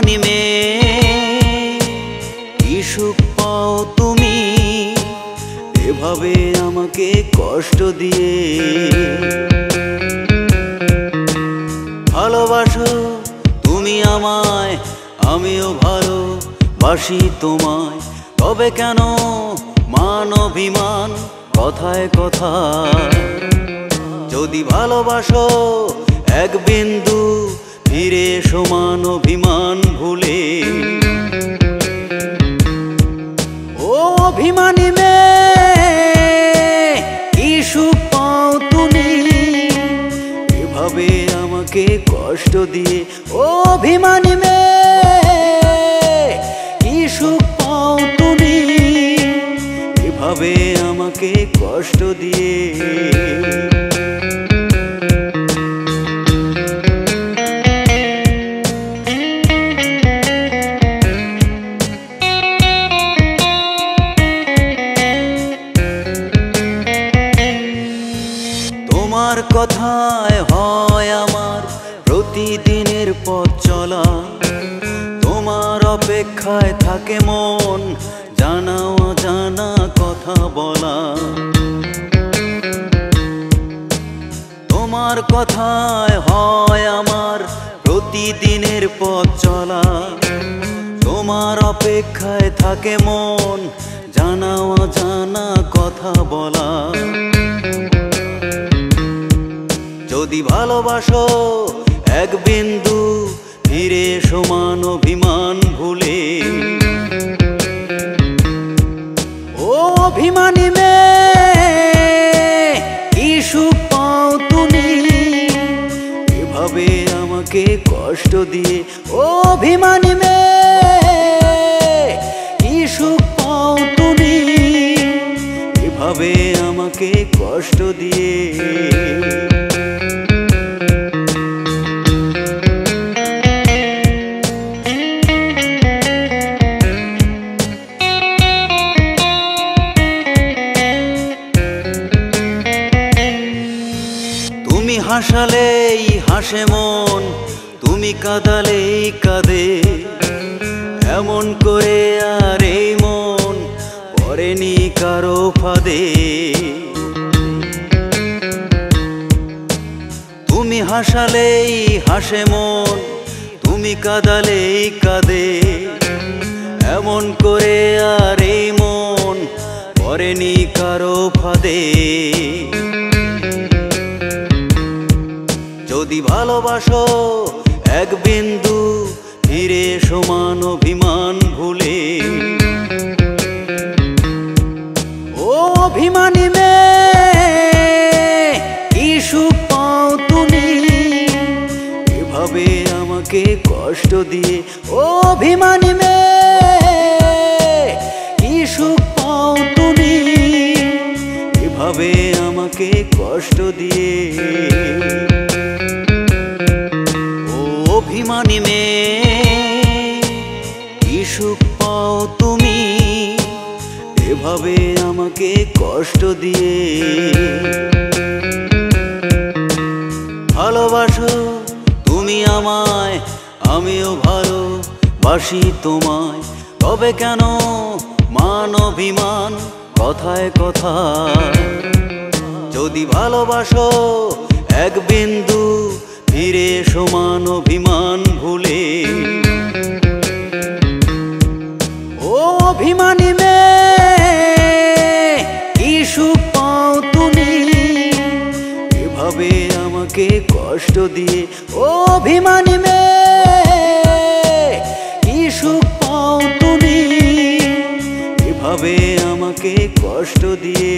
জননী মেয়ে। ইসুক পাও তুমি, এভাবে আমাকে কষ্ট দিয়ে। ভালোবাসো তুমি আমায়, আমিও ভালোবাসি তোমায়। তবে কেন মান অভিমান কথায় কথা যদি ভালোবাসো এক বিন্দু ফিরে সমান অভিমান ভুলে। ও অভিমানী মে সুখ পাও তুমি? এভাবে আমাকে কষ্ট দিয়ে। ও অভিমানী মে সুখ পাও তুমি? এভাবে আমাকে কষ্ট দিয়ে। কথায় হয় আমার প্রতিদিনের পথ চলা। তোমার অপেক্ষায় থাকে মন জানাও জানা কথা বলা। তোমার কথায় হয় আমার প্রতিদিনের পথ চলা। তোমার অপেক্ষায় থাকে মন জানাও জানা কথা বলা। যদি ভালোবাসো, এক বিন্দু ফিরে সমান অভিমান ভুলে। ও অভিমানী মে সুখ পাও তুমি? এভাবে আমাকে কষ্ট দিয়ে, ও অভিমানী মে সুখ পাও তুমি? এভাবে আমাকে কষ্ট দিয়ে। তুমি হাসালেই হাসে মন, তুমি কাঁদালেই কাঁদে। এমন করে আর এই মন পড়েনি কারও ফাঁদে। তুমি হাসালেই হাসে মন, তুমি কাঁদালেই কাঁদে। এমন করে আর এই মন পড়েনি কারও ফাঁদে। যদি ভালোবাসো, এক বিন্দু ফিরে সমান অভিমান ভুলে। ও অভিমানী মে ইস্যু পাও তুমি? এভাবে আমাকে কষ্ট দিয়ে, ও অভিমানী কি সুখ পাও তুমি? এভাবে আমাকে কষ্ট দিয়ে ভালোবাসো তুমি আমায়, আমিও ভালো বাসি তোমায়। তবে কেন মান অভিমান কথায় কথা যদি ভালোবাসো এক বিন্দু ফিরে সমান অভিমান ভুলে। ও অভিমানী মে সুখ পাও তুমি? এভাবে আমাকে কষ্ট দিয়ে। ও অভিমানী মে সুখ পাও তুমি? এভাবে আমাকে কষ্ট দিয়ে।